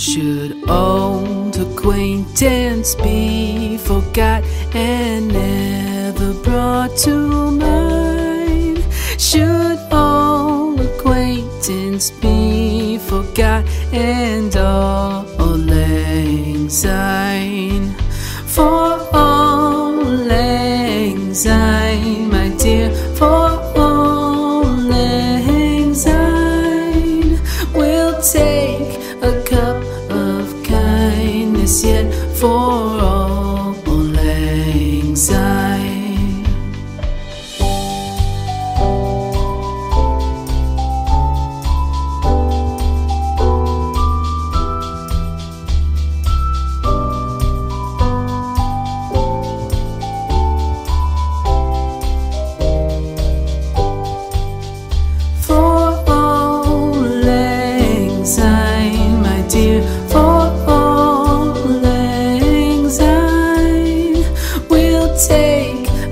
Should old acquaintance be forgot and never brought to mind? Should old acquaintance be forgot and auld lang syne? For auld lang syne, my dear, for auld lang syne, we'll take a cup yet for all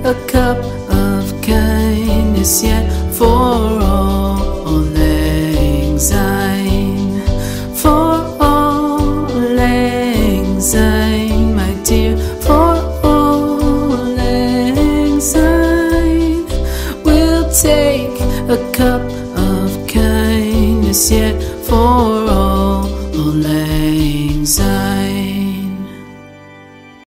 a cup of kindness yet for all syne, for all syne, my dear, for all syne, we'll take a cup of kindness yet for all syne.